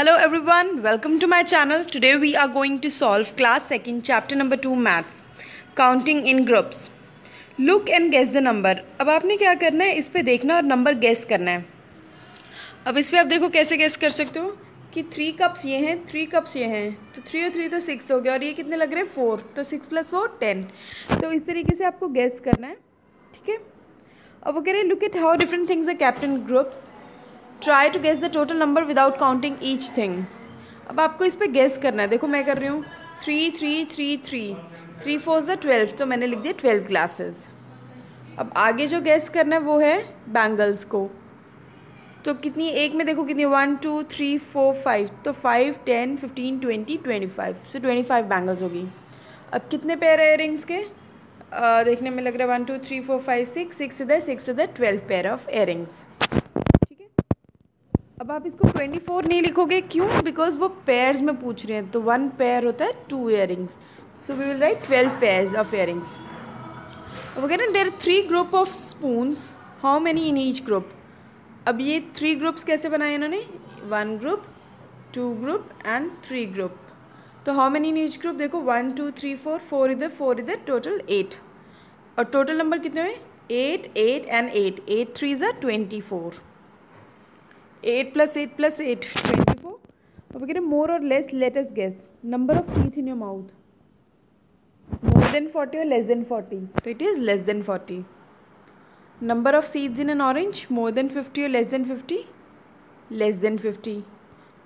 Hello everyone, welcome to my channel. Today we are going to solve class 2nd chapter number 2 maths. Counting in groups. Look and guess the number. अब आपने क्या करना है? इस पे देखना और नंबर गेस करना है। अब इस पे आप देखो कैसे गेस कर सकते हो? कि थ्री कप्स ये हैं थ्री कप्स ये हैं। तो थ्री और थ्री तो सिक्स हो गया। और ये कितने लग रहे हैं? फोर तो सिक्स प्लस फोर टेन तो इस तरीके से आपको गेस करना है। ठीक है? अब वो कह रहे हैं look at how different things are captain groups try to guess the total number without counting each thing अब आपको इस पर गेस करना है। देखो मैं कर रही हूँ। Three three three three three four ज़ा ट्वेल्व तो मैंने लिख दिया ट्वेल्व ग्लासेस अब आगे जो गेस करना है वो है बैंगल्स को। तो कितनी एक में देखो कितनी one two three four five तो five ten fifteen twenty twenty five से ट्वेंटी फाइव बैंगल्स होगी। अब कितने पेयर है इयरिंग्स के? आ, देखने में लग रहा है one two three four five six six इधर सिक्स इधर ट्वेल्व पेयर ऑफ़ इयरिंग्स अब आप इसको ट्वेंटी फोर नहीं लिखोगे, क्यों? बिकॉज़ वो पेयर्स में पूछ रहे हैं तो वन पेयर होता है two earrings so we will write twelve pairs of earrings अब कह रहे हैं there three group of spoons how many in each group अब ये थ्री ग्रुप्स कैसे बनाए इन्होंने? One group two group and three group तो how many in each group देखो one two three four four इधर फोर इधर टोटल एट और टोटल नंबर कितने हुए? Eight eight and eight eight three ज़ा twenty four 8 plus 8 plus 8 24 we're getting more or less let us guess. Number of teeth in your mouth. More than 40 or less than 40 so it is less than 40 number of seeds in an orange more than 50 or less than 50 less than 50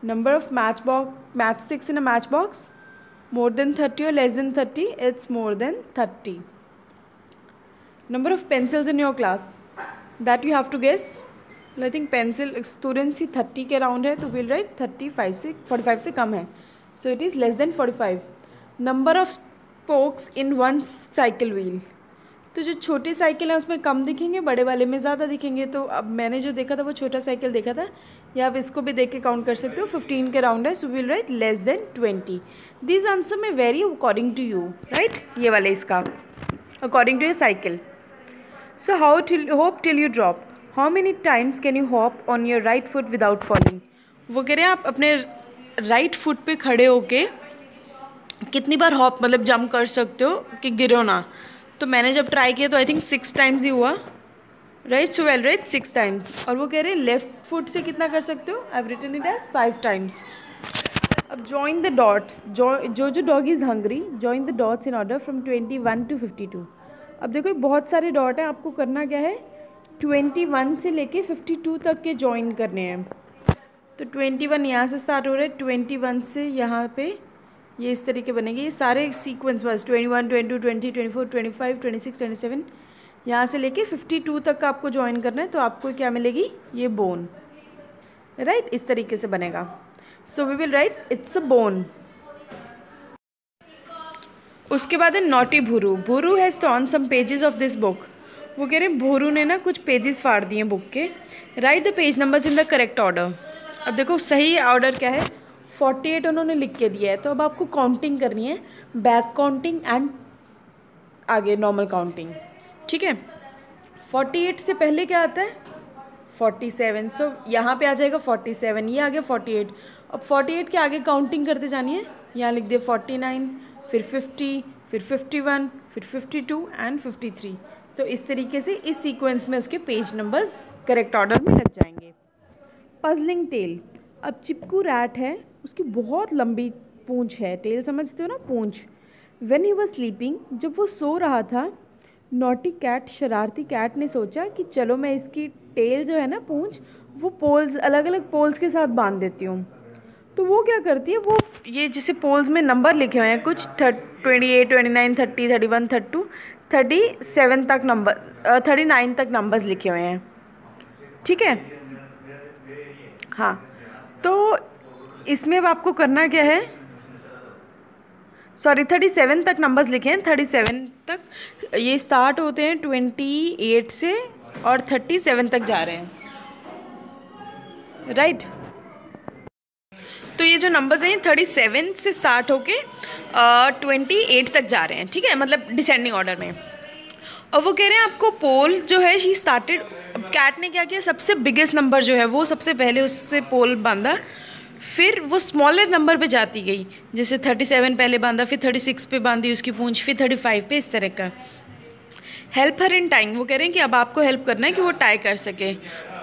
number of matchbox matchsticks in a matchbox more than 30 or less than 30 it's more than 30 number of pencils in your class. That you have to guess. I think pencil students he thirty के around है तो will write thirty five से forty five से कम है. So it is less than forty five number of spokes in one cycle wheel तो जो छोटे साइकिल हैं, उसमें कम दिखेंगे, बड़े वाले में ज़्यादा दिखेंगे. तो अब मैंने जो देखा था, वो छोटा साइकिल देखा था. या आप इसको भी देख के काउंट कर सकते हो फिफ्टीन के राउंड है so will write less than twenty this answer में very according to you write ये वाले इसका according to your cycle so how till hop till you drop how many times can you hop on your right foot without falling वो कह रहे हैं आप अपने राइट फुट पे खड़े होके कितनी बार हॉप मतलब जंप कर सकते हो कि गिरो ना। तो मैंने जब ट्राई किया तो आई थिंक सिक्स टाइम्स ही हुआ। Right so we'll write six times और वो कह रहे हैं लेफ़्ट फुट से कितना कर सकते हो? I return it as five times अब जॉइन द डॉट्स जो जो dog is hungry join the dots in order from twenty one to fifty two अब देखो बहुत सारे डॉट हैं आपको करना क्या है? ट्वेंटी वन से लेके फिफ्टी टू तक के ज्वाइन करने हैं। तो ट्वेंटी वन यहाँ से स्टार्ट हो रहे हैं, ट्वेंटी वन से यहाँ पे ये इस तरीके बनेंगे। ये सारे सीक्वेंस बस, twenty one, twenty two, twenty twenty four, twenty five, twenty six, twenty seven, यहाँ से लेके फिफ्टी टू तक का आपको ज्वाइन करना है तो आपको क्या मिलेगी? ये बोन राइट? इस तरीके से बनेगा। So we will write it's a bone उसके बाद है naughty Bhuru Bhuru has torn some pages of this book वो कह रहे हैं, भोरू ने ना कुछ पेजेस फाड़ दिए बुक के। Write the page numbers in the correct order अब देखो, सही ऑर्डर क्या है? फोर्टी एट उन्होंने लिख के दिया है तो अब आपको काउंटिंग करनी है बैक काउंटिंग एंड आगे नॉर्मल काउंटिंग ठीक है? फोर्टी एट से पहले क्या आता है? फोर्टी सेवन सो यहाँ पे आ जाएगा फोर्टी सेवन ये आ गया फोर्टी एट अब फोर्टी एट के आगे काउंटिंग करते जानी है, यहाँ लिख दिया फोर्टी नाइन फिर फिफ्टी फिर फिफ्टी वन फिर fifty two and fifty three तो इस तरीके से इस सीक्वेंस में उसके पेज नंबर्स करेक्ट ऑर्डर में लग जाएँगे। पजलिंग टेल अब चिपकू रैट है, उसकी बहुत लंबी पूंछ है। टेल समझते हो ना, पूंछ। वेन यू वॉज़ स्लीपिंग जब वो सो रहा था नोटी कैट शरारती कैट ने सोचा कि चलो मैं इसकी टेल जो है ना, पूंछ, वो पोल्स अलग अलग पोल्स के साथ बाँध देती हूँ। तो वो क्या करती है, वो ये जैसे पोल्स में नंबर लिखे हुए हैं, कुछ thirty twenty eight twenty nine thirty thirty one thirty two thirty seven तक नंबर थर्टी नाइन तक नंबर्स लिखे हुए हैं। ठीक है? हाँ। तो इसमें अब आपको करना क्या है? सॉरी थर्टी सेवन तक नंबर्स लिखे हैं। थर्टी सेवन तक, ये स्टार्ट होते हैं ट्वेंटी एट से और थर्टी सेवन तक जा रहे हैं। Right right? तो ये जो नंबर्स हैं थर्टी सेवन से स्टार्ट होके ट्वेंटी एट तक जा रहे हैं, ठीक है? मतलब डिसेंडिंग ऑर्डर में। और वो कह रहे हैं आपको पोल जो है शी स्टार्टेड कैट ने क्या किया? सबसे बिगेस्ट नंबर जो है वो, सबसे पहले उससे पोल बांधा, फिर वो स्मॉलर नंबर पे जाती गई। जैसे थर्टी सेवन पहले बांधा, फिर थर्टी सिक्स पे बांधी, उसकी पूंछ, फिर थर्टी फाइव पे इस तरह का। हेल्प हर इन टाइम वो कह रहे हैं कि अब आपको हेल्प करना है कि वो टाई कर सके।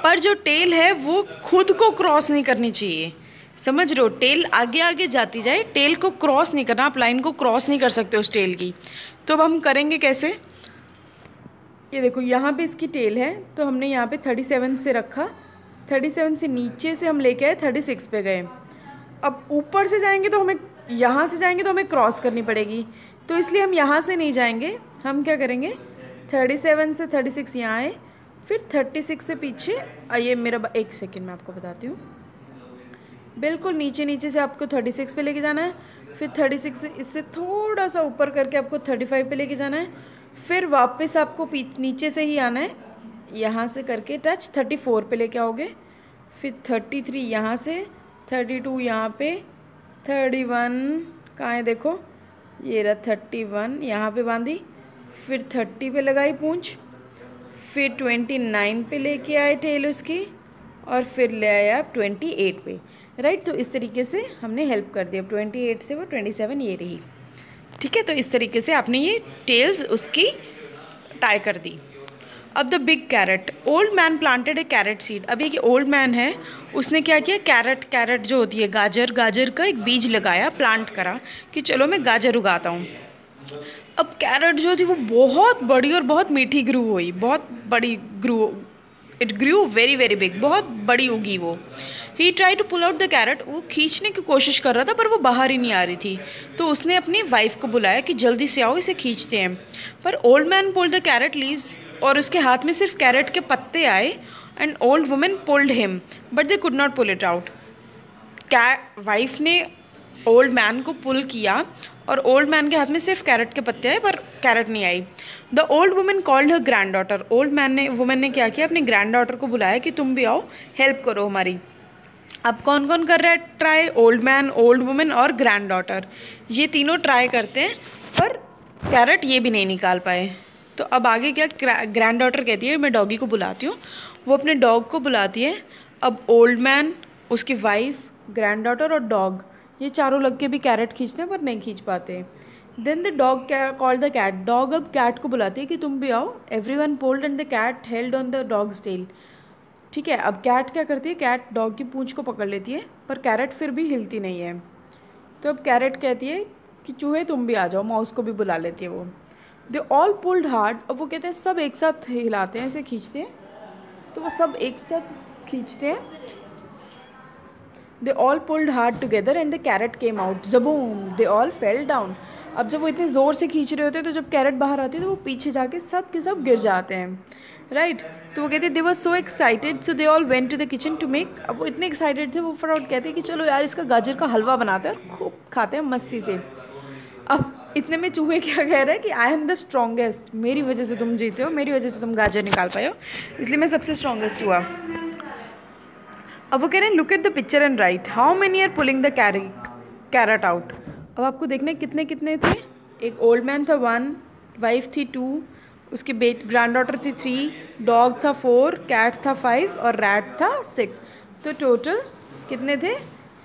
पर जो टेल है, वो खुद को क्रॉस नहीं करनी चाहिए। समझ रहे हो? टेल आगे आगे जाती जाए। टेल को क्रॉस नहीं करना, आप लाइन को क्रॉस नहीं कर सकते उस टेल की। तो अब हम करेंगे कैसे? ये देखो, यहाँ पे इसकी टेल है तो हमने यहाँ पे थर्टी सेवन से रखा। थर्टी सेवन से नीचे से हम लेके आए, थर्टी सिक्स पे गए। अब ऊपर से जाएँगे तो हमें, यहाँ से जाएँगे तो हमें क्रॉस करनी पड़ेगी। तो इसलिए हम यहाँ से नहीं जाएँगे। हम क्या करेंगे? थर्टी सेवन से थर्टी सिक्स यहाँ आए, फिर थर्टी सिक्स से पीछे, आइए मेरा एक सेकेंड मैं आपको बताती हूँ। बिल्कुल नीचे नीचे से आपको थर्टी सिक्स पे लेके जाना है, फिर थर्टी सिक्स इससे थोड़ा सा ऊपर करके आपको थर्टी फाइव पे लेके जाना है, फिर वापस आपको नीचे से ही आना है, यहाँ से करके टच थर्टी फोर पे लेके आओगे, फिर थर्टी थ्री यहाँ से, थर्टी टू यहाँ पे, थर्टी वन कहाँ है देखो, ये रहा थर्टी वन यहाँ पर बांधी, फिर थर्टी पे लगाई पूंछ, फिर ट्वेंटी नाइन पे लेके आए टेल उसकी और फिर ले आए आप ट्वेंटी एट पे राइट तो इस तरीके से हमने हेल्प कर दिया। ट्वेंटी एट से वो ट्वेंटी सेवन ये रही। ठीक है तो इस तरीके से आपने ये टेल्स उसकी टाई कर दी। अब the big carrot old man planted a carrot seed अभी एक ओल्ड मैन है, उसने क्या किया? कैरेट कैरेट जो होती है, गाजर गाजर का एक बीज लगाया प्लांट करा कि चलो मैं गाजर उगाता हूँ। अब कैरेट जो थी वो बहुत बड़ी और बहुत मीठी ग्रू हुई, बहुत बड़ी grew it grew very very big बहुत बड़ी उगी वो। He try to pull out the carrot वो खींचने की कोशिश कर रहा था, पर वो बाहर ही नहीं आ रही थी। तो उसने अपनी वाइफ को बुलाया कि जल्दी से आओ, इसे खींचते हैं। पर old man pull the carrot leaves और उसके हाथ में सिर्फ़ कैरेट के पत्ते आए and old women pulled him but they could not pull it out कै वाइफ ने ओल्ड मैन को पुल किया और ओल्ड मैन के हाथ में सिर्फ़ कैरेट के पत्ते आए, पर कैरेट नहीं आई। The old women called her granddaughter old man ने वुमेन ने क्या किया? अपने ग्रैंड डॉटर को बुलाया कि तुम भी आओ हेल्प करो हमारी। अब कौन कौन कर रहा है? Try old man old women और ग्रैंड डॉटर ये तीनों ट्राई करते हैं, पर कैरेट ये भी नहीं निकाल पाए। तो अब आगे क्या ग्रैंड डॉटर कहती है, मैं डॉगी को बुलाती हूँ। वो अपने डॉग को बुलाती है। अब ओल्ड मैन उसकी वाइफ ग्रैंड डॉटर और डॉग ये चारों लग के भी कैरेट खींचते हैं, पर नहीं खींच पाते। Then the dog call the cat dog अब कैट को बुलाती है कि तुम भी आओ। Everyone pulled and the cat held on the dog's tail ठीक है, अब कैट क्या करती है? कैट डॉग की पूंछ को पकड़ लेती है, पर कैरेट फिर भी हिलती नहीं है। तो अब कैरेट कहती है कि, चूहे, तुम भी आ जाओ। माउस को भी बुला लेती है वो। दे ऑल पुल्ड हार्ड अब वो कहते हैं, सब एक साथ हिलाते हैं, ऐसे खींचते हैं। तो वो सब एक साथ खींचते हैं। They all pulled hard together and the carrot came out जबूम they all fell down अब जब वो इतने ज़ोर से खींच रहे होते हैं तो जब कैरेट बाहर आती है तो वो पीछे जाके सब के सब गिर जाते हैं। Right right? तो वो कहते हैं they was so excited so they all went to the kitchen to make अब वो इतने एक्साइटेड थे, वो फटाफट कहते हैं कि चलो यार, इसका गाजर का हलवा बनाते हैं और खूब खाते हैं मस्ती से। अब इतने में चूहे क्या कह रहे हैं कि आई एम द स्ट्रॉन्गेस्ट मेरी वजह से तुम जीते हो, मेरी वजह से तुम गाजर निकाल पाए हो। इसलिए मैं सबसे स्ट्रॉन्गेस्ट हुआ। अब वो कह रहे हैं look at the picture and write how many are pulling the carry carrot out अब आपको देखना है, कितने कितने थे? एक ओल्ड मैन था वन वाइफ थी टू उसकी बेट ग्रैंड डॉटर थी थ्री डॉग था फोर कैट था फाइव और रैट था सिक्स तो टोटल कितने थे?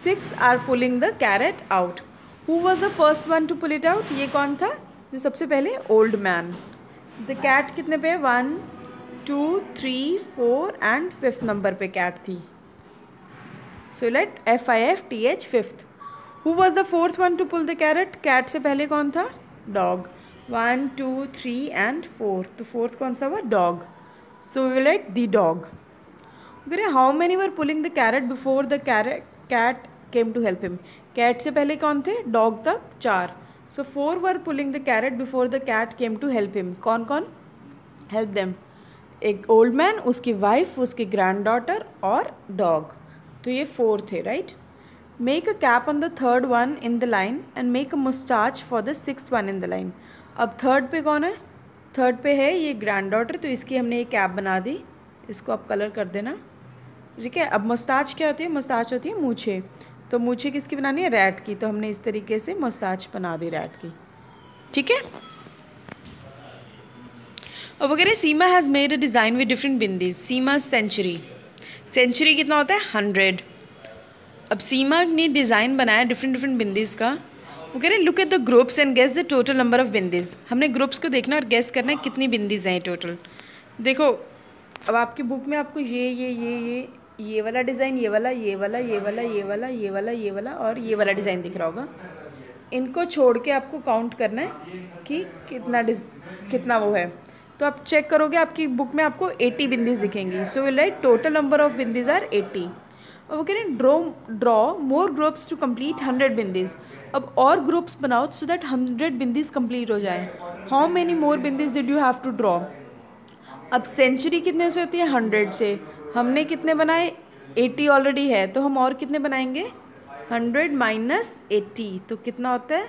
Six are pulling the carrot out who was the first one to pull it out ये कौन था? जो सबसे पहले ओल्ड मैन द कैट कितने पे one two three four and fifth number पे कैट थी. So let F I F T H fifth who was the fourth one two pull the carrot cat से पहले कौन था? Dog one two three and fourth तो fourth कौन सा हुआ? Dog so we let the dog अगर how many were pulling the carrot before the carrot cat came to help him cat से पहले कौन थे? डॉग तक, चार. So four were pulling the carrot before the cat came to help him कौन कौन? Help them एक old man उसकी वाइफ उसकी ग्रैंड डॉटर और डॉग तो ये फोर थे right make a cap on the third one in the line and make a moustache for the six one in the line अब third पे कौन है? थर्ड पे है ये ग्रैंड डॉटर तो इसकी हमने ये कैप बना दी। इसको आप कलर कर देना। ठीक है? अब मुस्ताज क्या होती है? मुस्ताज होती है मूछे। तो मूछे किसकी बनानी है? रैट की। तो हमने इस तरीके से मुस्ताज बना दी रैट की। ठीक है? अब वगैरह Seema has made a design with different bindis Seema century century कितना होता है? हंड्रेड। अब सीमा ने डिज़ाइन बनाया डिफरेंट डिफरेंट बिंदीज का। वो कह रहे हैं look at the groups and guess the total number of bindis. हमने ग्रुप्स को देखना और गेस करना है कितनी बिंदीज हैं टोटल देखो, अब आपकी बुक में आपको ये ये ये ये ये वाला डिज़ाइन ये वाला ये वाला ये वाला ये वाला ये वाला ये वाला और ये वाला डिज़ाइन दिख रहा होगा। इनको छोड़ के आपको काउंट करना है कि कितना कितना वो है। तो आप चेक करोगे, आपकी बुक में आपको 80 बिंदीज दिखेंगी। So will write total number of bindis are 80 अब वो कह रहे हैं draw draw more groups to complete hundred bindis अब और ग्रुप्स बनाओ so that hundred bindis complete हो जाए। How many more bindis did you have to draw अब सेंचुरी कितने से होती है? हंड्रेड से। हमने कितने बनाए? एटी ऑलरेडी है। तो हम और कितने बनाएँगे? हंड्रेड माइनस एट्टी तो कितना होता है?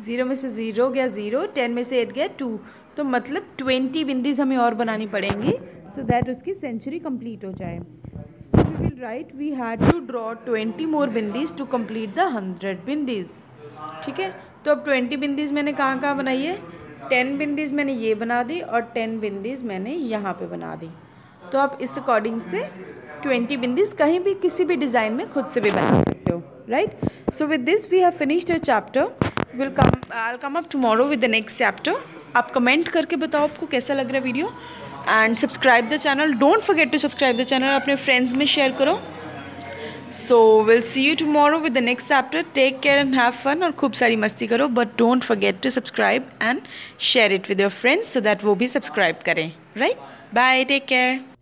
ज़ीरो में से ज़ीरो गया ज़ीरो, टेन में से एट गया टू। तो मतलब ट्वेंटी बिंदीज हमें और बनानी पड़ेंगी। सो so दैट उसकी सेंचुरी कंप्लीट हो जाए। We will write we had to draw twenty more bindis to complete the hundred bindis ठीक है? तो अब ट्वेंटी बिंदीज मैंने कहाँ कहाँ बनाई है? टेन बिंदीज मैंने ये बना दी और टेन बिंदीज मैंने यहाँ पे बना दी। तो आप इस अकॉर्डिंग से ट्वेंटी बिंदीज कहीं भी किसी भी डिज़ाइन में खुद से भी बना सकते हो right so with this we have finished a chapter will come, i'll come up tomorrow with the next chapter. आप कमेंट करके बताओ आपको कैसा लग रहा है video and subscribe the channel don't forget to subscribe the channel अपने friends में शेयर करो. So will see you tomorrow with the next chapter take care and have fun और खूब सारी मस्ती करो. But don't forget to subscribe and share it with your friends so that वो भी सब्सक्राइब करें. Right bye take care